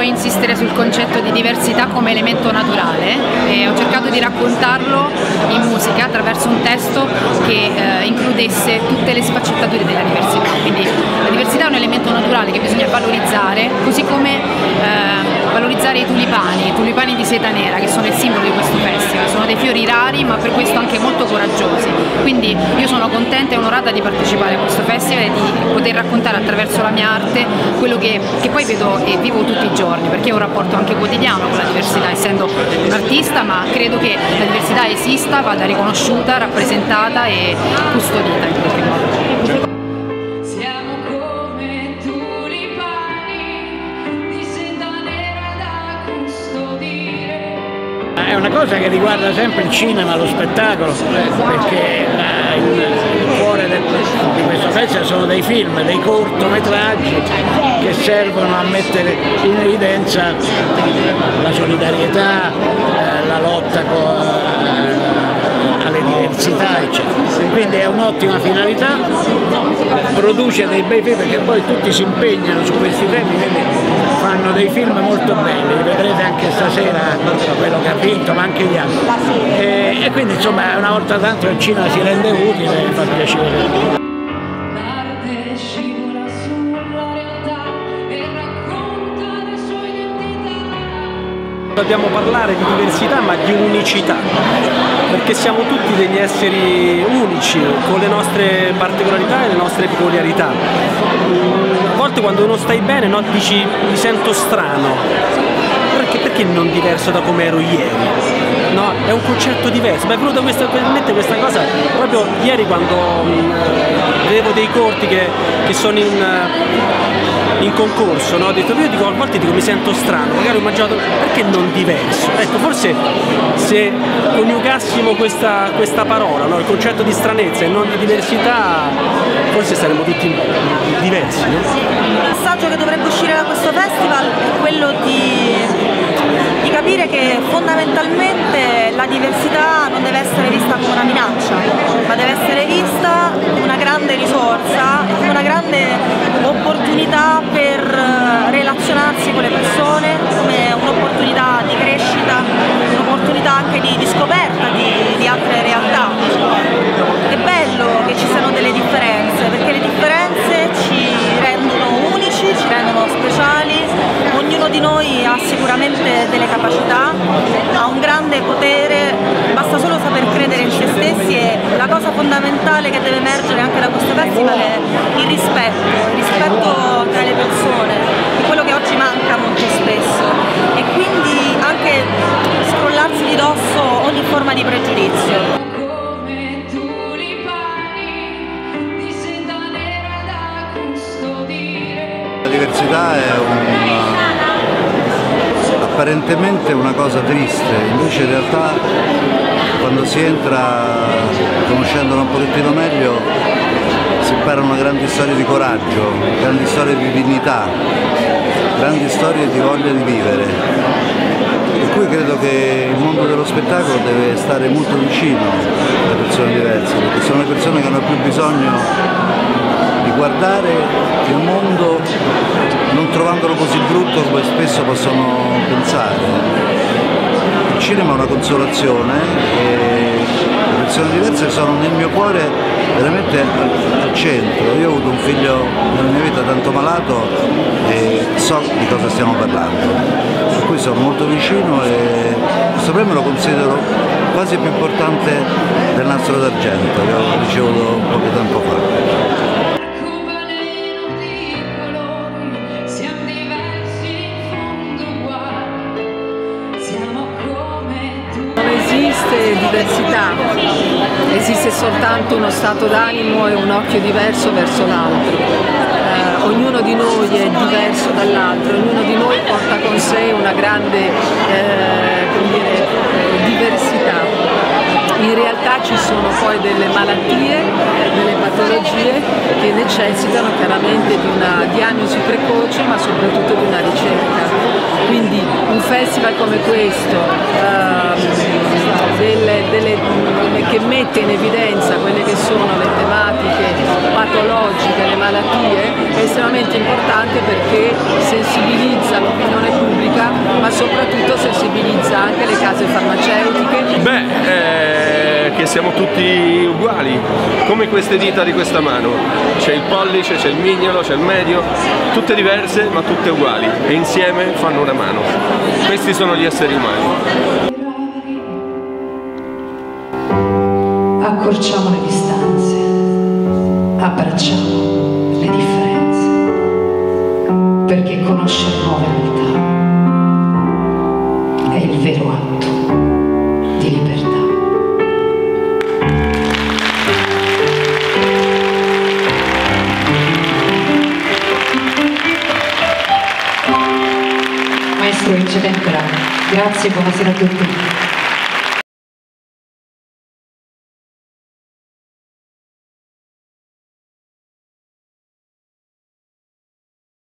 insistere sul concetto di diversità come elemento naturale e ho cercato di raccontarlo in musica attraverso un testo che eh, includesse tutte le sfaccettature della diversità. Quindi la diversità è un elemento naturale che bisogna valorizzare, così come eh, valorizzare i tulipani, i tulipani di seta nera che sono il simbolo di questo festival, sono dei fiori rari ma per questo anche molto coraggiosi. Quindi io sono contenta e onorata di partecipare a questo festival e di poter raccontare attraverso la mia arte quello che, che poi vedo e vivo tutti i giorni, perché ho un rapporto anche quotidiano con la diversità, essendo un artista, ma credo che la diversità esista, vada riconosciuta, rappresentata e custodita in qualche modo. È una cosa che riguarda sempre il cinema, lo spettacolo, perché il cuore di questo festival sono dei film, dei cortometraggi che servono a mettere in evidenza la solidarietà, eh, la lotta alle diversità, eccetera. Quindi è un'ottima finalità, produce dei bei film perché poi tutti si impegnano su questi temi, fanno dei film molto belli, li vedrete anche stasera quello che ha vinto ma anche gli altri. E, e quindi insomma una volta tanto il cinema si rende utile e fa piacere. Dobbiamo parlare di diversità ma di unicità, perché siamo tutti degli esseri unici, con le nostre particolarità e le nostre peculiarità. Volte quando non stai bene no, dici mi sento strano, perché, perché non diverso da come ero ieri? No, è un concetto diverso, ma è venuta questa, questa cosa proprio ieri quando mh, vedevo dei corti che, che sono in, in concorso, no? ho detto, io dico, a volte dico mi sento strano, magari ho immaginato perché non diverso? Ecco, forse se coniugassimo questa, questa parola, no? il concetto di stranezza e non di diversità, forse saremmo tutti diversi. No? Messaggio che dovrebbe uscire da questo festival è quello di, di capire che fondamentalmente la diversità non deve essere vista come una minaccia, ma deve essere vista capacità, ha un grande potere, basta solo saper credere in se stessi e la cosa fondamentale che deve emergere anche da questo festival è il rispetto, il rispetto tra le persone, è quello che oggi manca molto spesso e quindi anche scrollarsi di dosso ogni forma di pregiudizio. La diversità è un, apparentemente una cosa triste, invece in realtà quando si entra conoscendolo un pochettino meglio si imparano grandi storie di coraggio, grandi storie di dignità, grandi storie di voglia di vivere. Per cui credo che il mondo dello spettacolo deve stare molto vicino alle persone diverse, perché sono le persone che hanno più bisogno di guardare il mondo non trovandolo così brutto come spesso possono pensare. Il cinema è una consolazione e le persone diverse sono nel mio cuore veramente al centro. Io ho avuto un figlio nella mia vita tanto malato e so di cosa stiamo parlando. Per cui sono molto vicino e questo premio lo considero quasi più importante del nastro d'argento che ho ricevuto poco tempo fa. Soltanto uno stato d'animo e un occhio diverso verso l'altro. Eh, ognuno di noi è diverso dall'altro, ognuno di noi porta con sé una grande eh, dire, diversità. In realtà ci sono poi delle malattie, delle patologie che necessitano chiaramente di una diagnosi precoce ma soprattutto di una ricerca. Quindi un festival come questo eh, delle, delle, che mette in evidenza quelle che sono le tematiche patologiche, le malattie, è estremamente importante perché sensibilizza l'opinione pubblica, ma soprattutto sensibilizza anche le case farmaceutiche. Beh, eh, che siamo tutti uguali, come queste dita di questa mano. C'è il pollice, c'è il mignolo, c'è il medio, tutte diverse ma tutte uguali e insieme fanno una mano. Questi sono gli esseri umani. Accorciamo le distanze, abbracciamo le differenze, perché conoscere nuove realtà è il vero atto di libertà. Maestro Vince Tempera, grazie e buonasera a tutti.